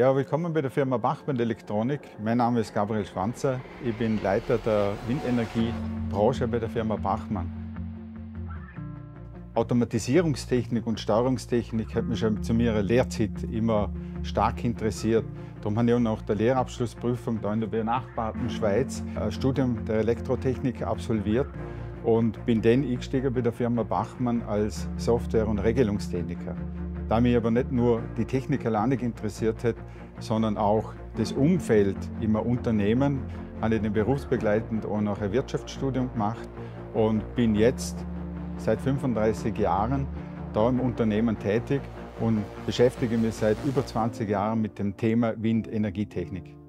Ja, willkommen bei der Firma Bachmann Elektronik. Mein Name ist Gabriel Schwanzer. Ich bin Leiter der Windenergiebranche bei der Firma Bachmann. Automatisierungstechnik und Steuerungstechnik hat mich schon zu meiner Lehrzeit immer stark interessiert. Darum habe ich auch nach der Lehrabschlussprüfung da in der benachbarten Schweiz ein Studium der Elektrotechnik absolviert und bin dann eingestiegen bei der Firma Bachmann als Software- und Regelungstechniker. Da mich aber nicht nur die Technik alleinig interessiert hat, sondern auch das Umfeld im Unternehmen, habe ich den berufsbegleitend auch noch ein Wirtschaftsstudium gemacht und bin jetzt seit 35 Jahren da im Unternehmen tätig und beschäftige mich seit über 20 Jahren mit dem Thema Windenergietechnik.